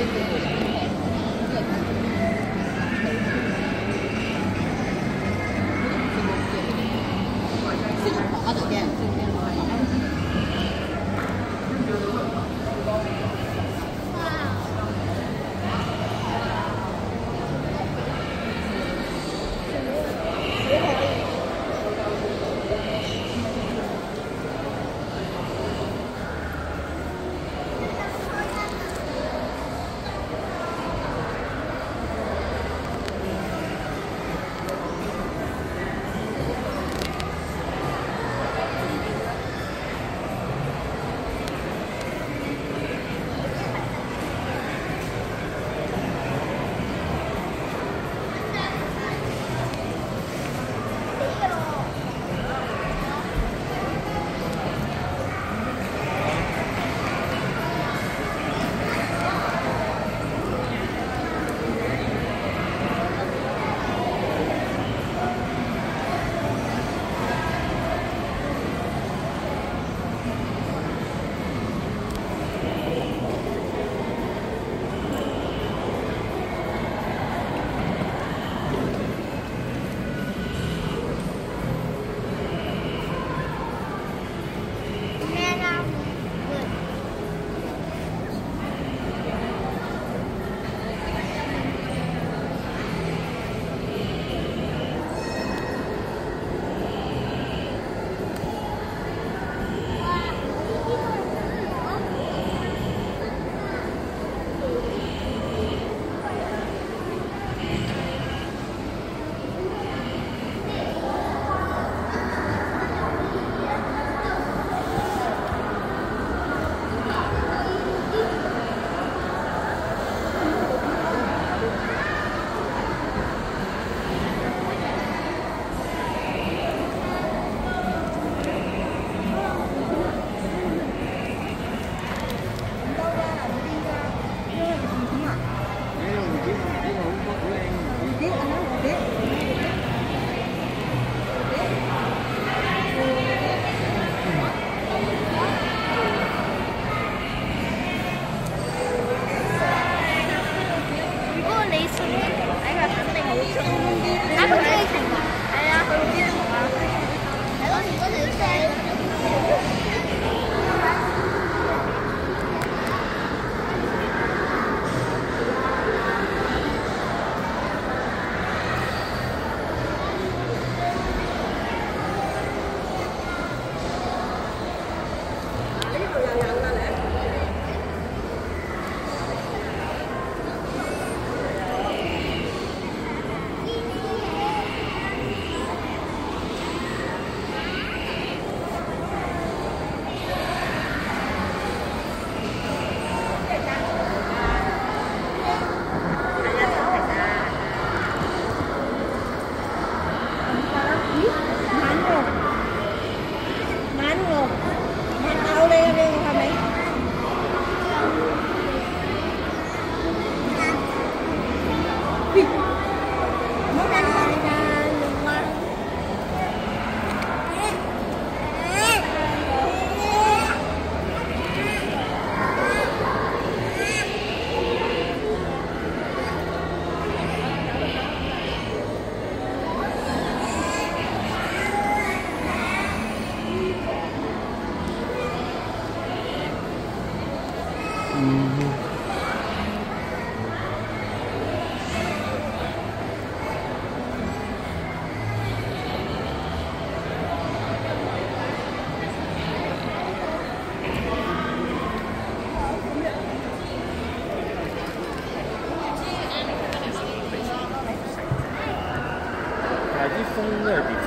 difficult. Thank you. therapy.